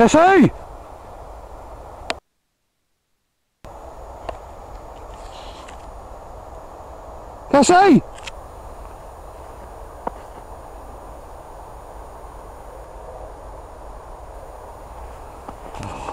Casey! Oh.